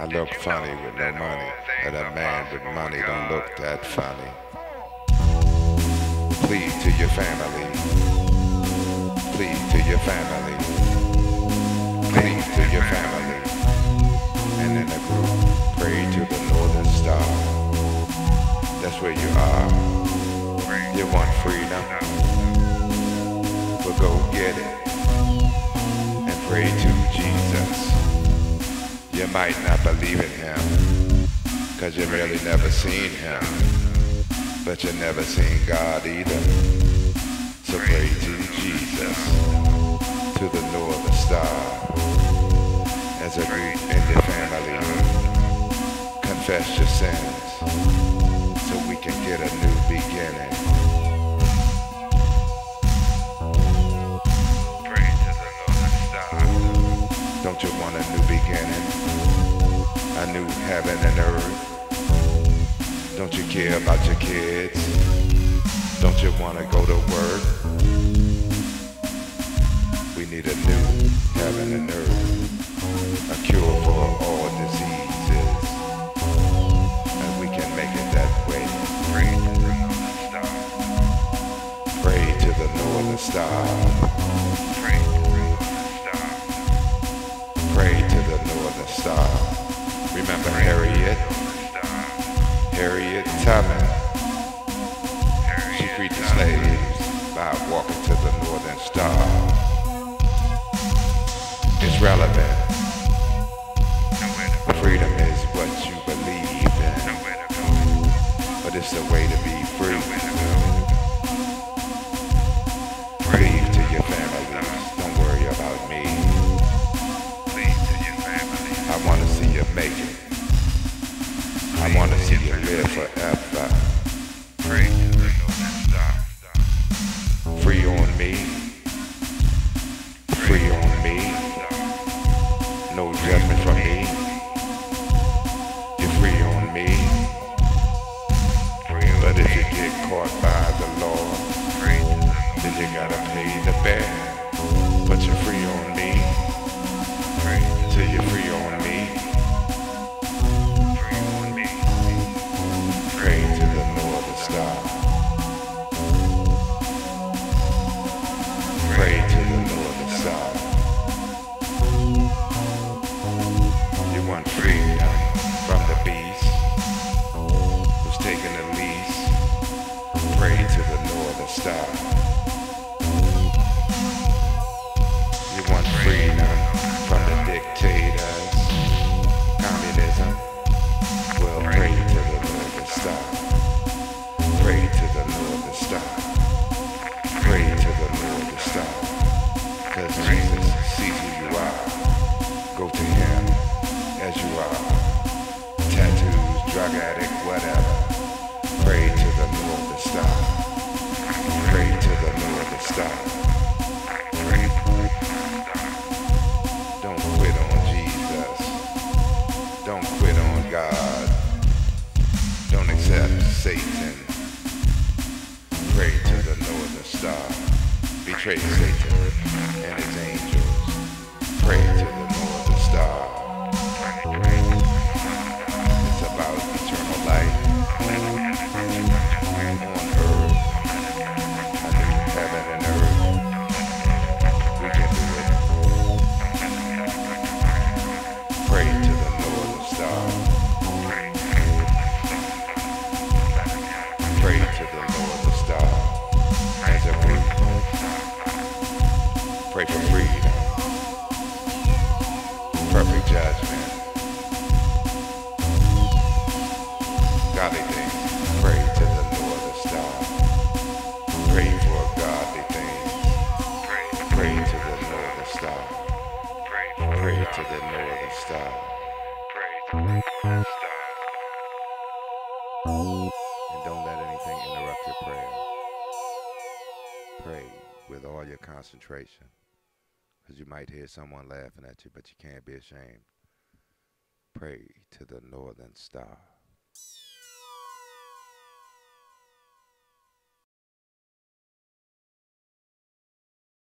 I look funny with no money, but a man with money don't look that funny. Plead to your family. Plead to your family. Plead to your family. And in a group, pray to the northern star. That's where you are. You want freedom? Well, go get it. And pray to Jesus. You might not believe in him, cause you really never seen him. But you never seen God either. So pray to Jesus, to the northern star. As a group in your family, confess your sins, so we can get a new beginning. Don't you want new heaven and earth? Don't you care about your kids? Don't you want to go to work? We need a new heaven and earth. A cure for all diseases. And we can make it that way. Pray to the northern star. Pray to the northern star. Pray to the northern star. Remember Harriet? Harriet Tubman. She freed the slaves by walking to the northern star. It's relevant. Freedom is what you believe in. But it's a way to be free. Gotta pay the bear. Go to him as you are. Tattoos, drug addict, whatever. Pray to the northern star. Pray to the northern star. Pray. Don't quit on Jesus. Don't quit on God. Don't accept Satan. Pray to the northern star. Betray Satan Godly things. Pray to the northern star. Pray for godly things. Pray to the northern star. Pray to the northern star. Pray to the constant star. And don't let anything interrupt your prayer. Pray with all your concentration. Because you might hear someone laughing at you, but you can't be ashamed. Pray to the northern star.